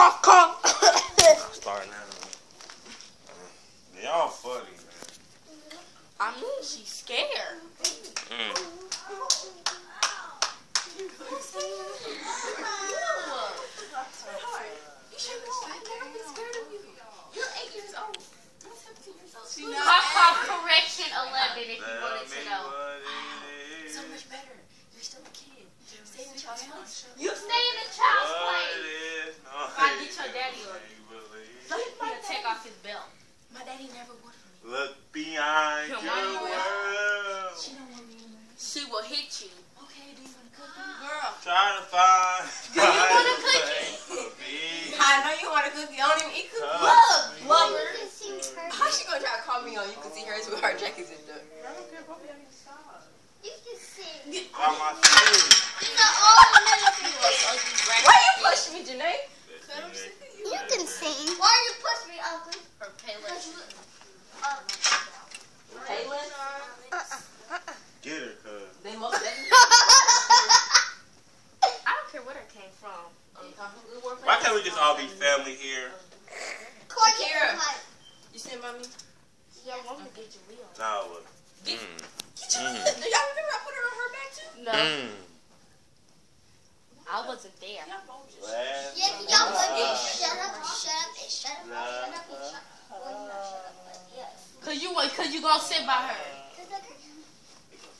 cough, cough. Starting out. Y'all funny, man. I mean, she's scared. Mm. Cough, cough, correction 11 if you Tell wanted to know. what it is. So much better. You're still a kid. Stay in the child's place. You stay in the child's What play. it is. No, If I get your you daddy on can't believe. He'll take off his belt. My daddy never would for me. Look behind Come your on. world. She don't want me anymore. She will hit you. Okay, do you want to cook me? Girl. Trying to find. Do you want a cookie? cookie? I know you cookie. I don't even eat cookies. Huh? Look, blubber. How she gonna try to call me on you because he hers with her jackets and done? By my food. Why you pushing me, Janae? You can sing. Why you push me, Uncle? Her Payless. Kaylin? Get her, cuz. They most definitely. I don't care where it came from. Why can't we just all be family here? Shakira. You stand by me? Yeah, I want to get your wheel. Now what? Get Mm. Get your Mm. Do y'all remember I put her on her back too? No, Mm. I wasn't there. Last Yeah, y'all would be. night. Shut up, shut up, and shut up, shut up, and shut up. Well, you not shut up, but yes. Cause you, cause you gonna sit by her. Cause I could-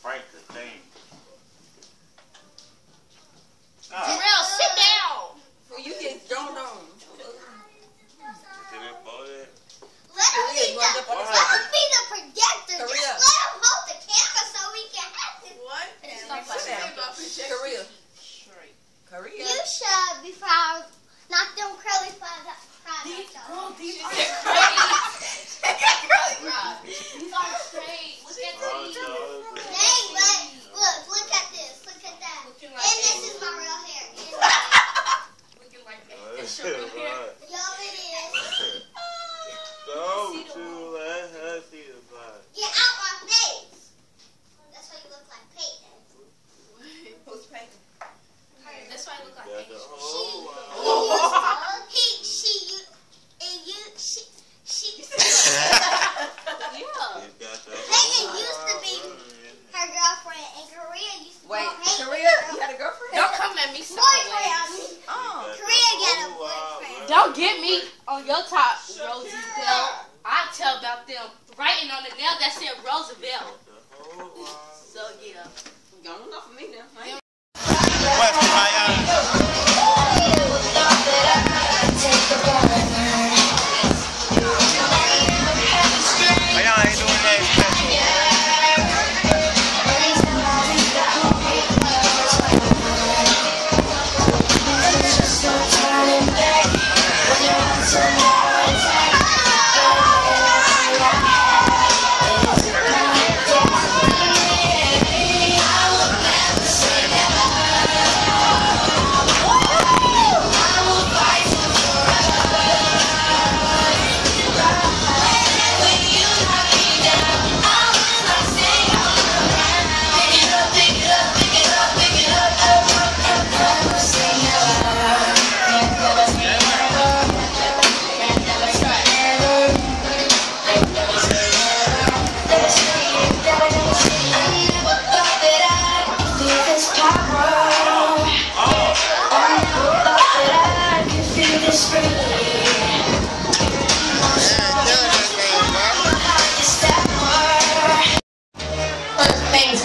Frank the thing. Ah, Terrell, sit down. Well, you get thrown on. did it blow that? Let him be Korea, you want the, up on the let him be the projector. Just Korea. let him hold the camera so we can have it. What? Stop Sit like down. Korea. Korea. You should before I knock them curly fries out. fries out. These are crazy. Curly fries. These are straight. Look at Oh, these. no. Dang, but look, look at this. Look at that. Looking And like this is my real hair. And- Looking like What? that. Sugar hair. Yo, it is. Don't you let her see the fly. Get out my face. That's why you look like Peyton. Who's paying? That's why I look like Got the Asian. whole He world. used, he, she, you, and you, she, she. Yeah. You got the Peyton whole used to be world. her girlfriend, and Korea used to Wait, call Peyton Korea, her you had a girlfriend? Don't come at me boyfriend. I sideways. mean, Oh. Korea got a boyfriend. Don't get me on your top, Rosie Bell. I tell about them writing on the nail that said Roosevelt. The whole world. So yeah. Gone enough for me now. I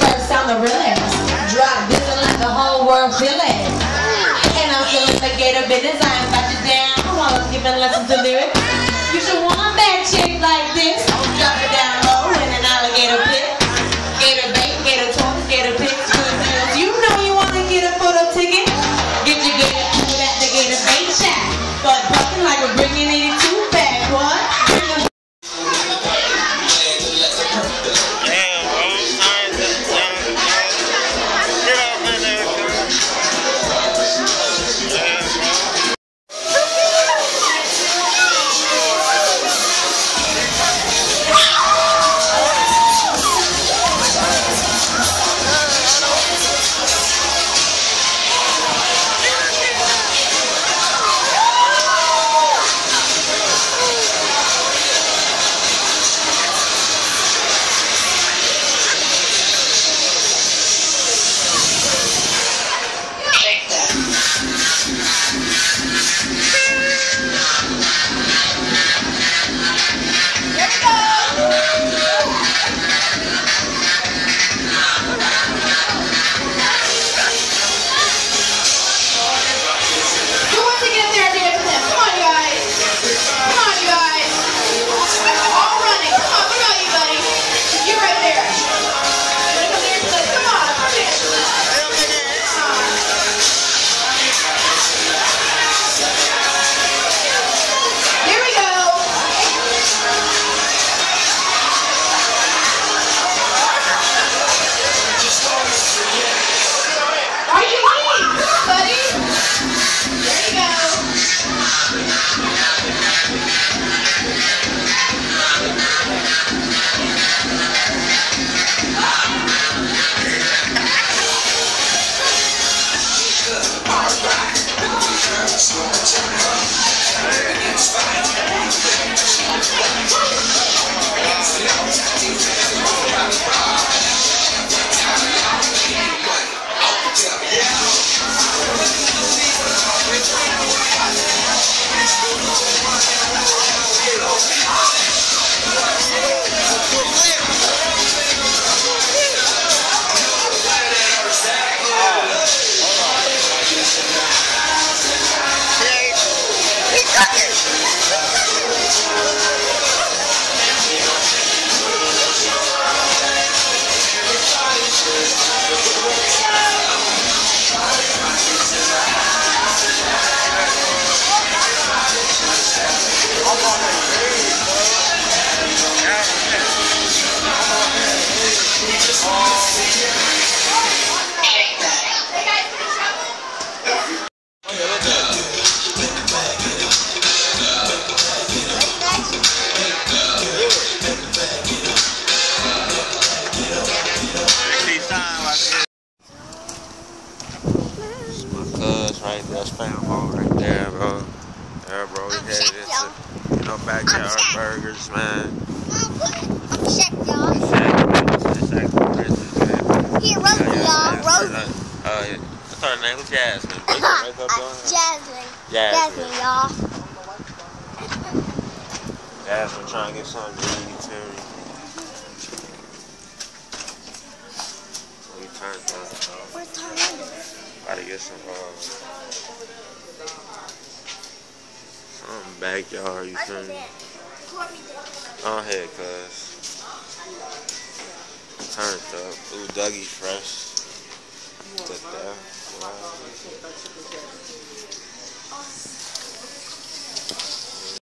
First I'm the realest. Drop this like the whole world feeling. And I'm feeling the gator business. I ain't got you down while I'm giving lessons to lyrics. You should want a bad chick like this. Bro. We I'm headed Chef, y'all. you know, backyard burgers, man. I'm sick, y'all. Shack, Shack, man. Here, Rosie, y'all. Rosie. Uh, yeah. What's her name? What's Jasmine? Wake up, wake up. Jasmine. Jasmine. Y'all. Jasmine trying to get something to eat, too. We turned. Where's Tornado? Gotta get some, uh, some backyard, you feel me? Go ahead, cuz. Turned up. Ooh, Dougie fresh. Good there. Wow.